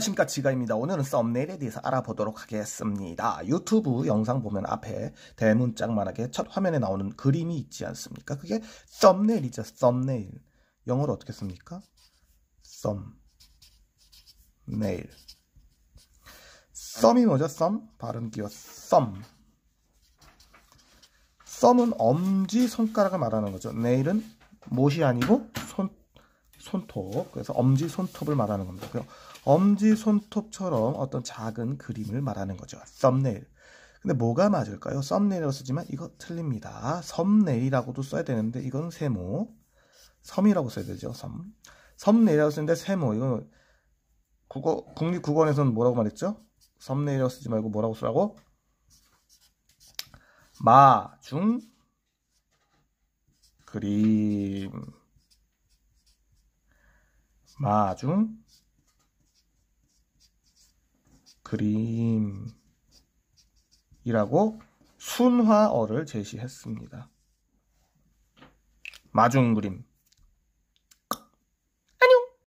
안녕하십니까 지가입니다. 오늘은 썸네일에 대해서 알아보도록 하겠습니다. 유튜브 영상 보면 앞에 대문짝만하게 첫 화면에 나오는 그림이 있지 않습니까? 그게 썸네일이죠. 썸네일. 영어로 어떻게 씁니까? 썸네일. 썸이 뭐죠? 썸? 발음 끼워 썸. 썸은 엄지 손가락을 말하는 거죠. 네일은 못이 아니고 손 손톱. 그래서 엄지 손톱을 말하는 겁니다. 엄지 손톱처럼 어떤 작은 그림을 말하는 거죠. 썸네일. 근데 뭐가 맞을까요? 썸네일이라고 쓰지만 이거 틀립니다. 썸네일이라고도 써야 되는데 이건 세모. 섬이라고 써야 되죠. 섬. 썸네일이라고 쓰는데 세모. 이거 국어 국립국어원에서는 뭐라고 말했죠? 썸네일이라고 쓰지 말고 뭐라고 쓰라고? 마중 그림 마중 그림이라고 순화어를 제시했습니다. 마중 그림